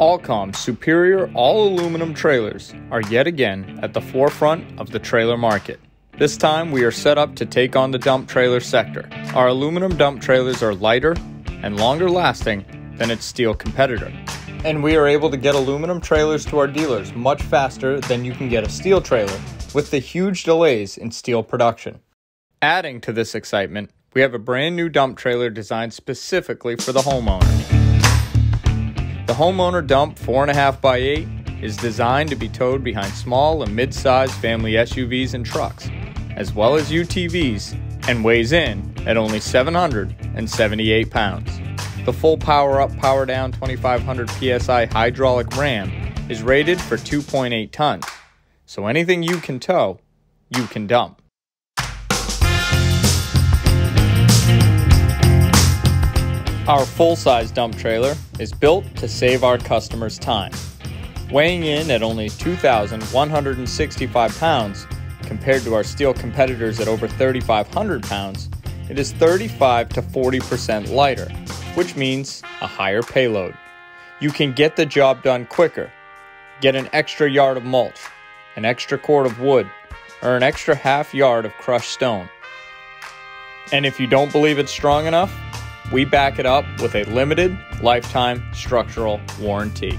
ALCOM's superior all aluminum trailers are yet again at the forefront of the trailer market. This time we are set up to take on the dump trailer sector. Our aluminum dump trailers are lighter and longer lasting than its steel competitor. And we are able to get aluminum trailers to our dealers much faster than you can get a steel trailer with the huge delays in steel production. Adding to this excitement, we have a brand new dump trailer designed specifically for the homeowner. The homeowner dump 4.5 by 8 is designed to be towed behind small and mid sized family SUVs and trucks, as well as UTVs, and weighs in at only 778 pounds. The full power up, power down 2500 psi hydraulic ram is rated for 2.8 tons, so anything you can tow, you can dump. Our full size dump trailer is built to save our customers time. Weighing in at only 2,165 pounds compared to our steel competitors at over 3,500 pounds, it is 35 to 40% lighter, which means a higher payload. You can get the job done quicker, get an extra yard of mulch, an extra cord of wood, or an extra half yard of crushed stone. And if you don't believe it's strong enough, we back it up with a limited lifetime structural warranty.